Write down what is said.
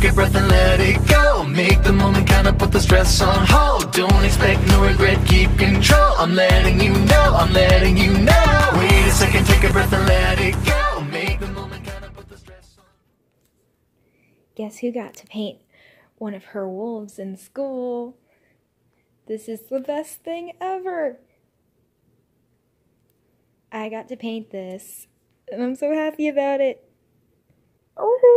take a breath and let it go Make the moment kinda put the stress on hold Don't expect no regret, keep control I'm letting you know, I'm letting you know Wait a second, take a breath and let it go Make the moment kinda put the stress on Guess who got to paint one of her wolves in school? This is the best thing ever. I got to paint this, and I'm so happy about it. Oh.